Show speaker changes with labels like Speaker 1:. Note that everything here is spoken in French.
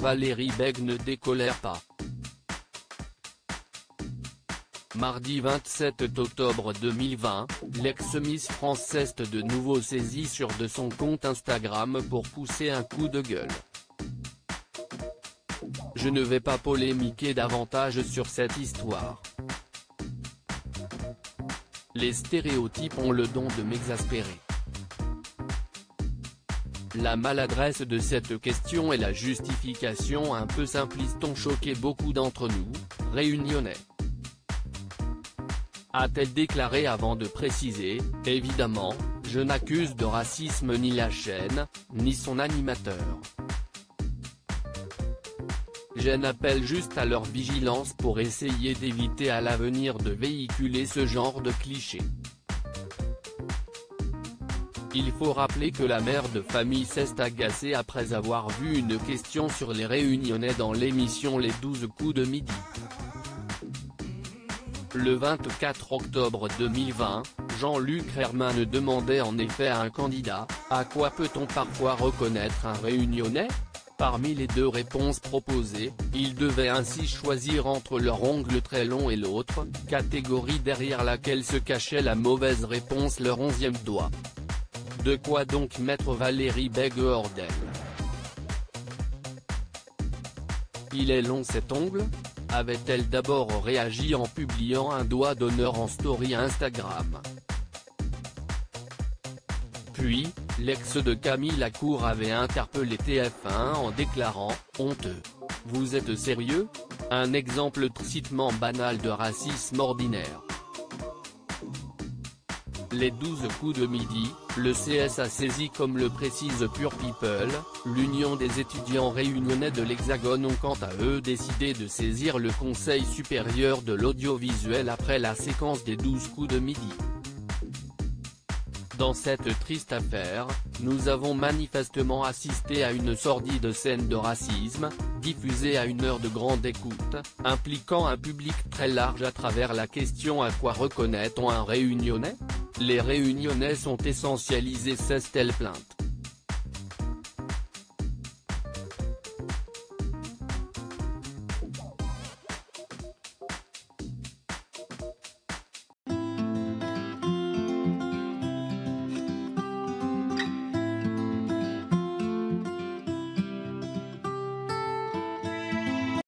Speaker 1: Valérie Beg ne décolère pas. Mardi 27 octobre 2020, l'ex-Miss France est de nouveau saisie sur de son compte Instagram pour pousser un coup de gueule. Je ne vais pas polémiquer davantage sur cette histoire. Les stéréotypes ont le don de m'exaspérer. La maladresse de cette question et la justification un peu simpliste ont choqué beaucoup d'entre nous, réunionnais. A-t-elle déclaré avant de préciser, évidemment, je n'accuse de racisme ni la chaîne, ni son animateur. J'en appelle juste à leur vigilance pour essayer d'éviter à l'avenir de véhiculer ce genre de clichés. Il faut rappeler que la mère de famille s'est agacée après avoir vu une question sur les réunionnais dans l'émission Les 12 coups de midi. Le 24 octobre 2020, Jean-Luc Herman demandait en effet à un candidat, à quoi peut-on parfois reconnaître un réunionnais? Parmi les deux réponses proposées, il devait ainsi choisir entre leur ongle très long et l'autre, catégorie derrière laquelle se cachait la mauvaise réponse leur onzième doigt. De quoi donc mettre Valérie Beg hors d'elle Il est long cet ongle? Avait-elle d'abord réagi en publiant un doigt d'honneur en story Instagram? Puis, l'ex de Camille Lacour avait interpellé TF1 en déclarant « Honteux. Vous êtes sérieux? Un exemple tritement banal de racisme ordinaire. Les 12 coups de midi, le CS a saisi comme le précise Pure People, l'Union des étudiants réunionnais de l'Hexagone ont quant à eux décidé de saisir le Conseil supérieur de l'audiovisuel après la séquence des 12 coups de midi. Dans cette triste affaire, nous avons manifestement assisté à une sordide scène de racisme, diffusée à une heure de grande écoute, impliquant un public très large à travers la question à quoi reconnaît-on un réunionnais? Les réunionnais sont essentialisés cest elle plainte.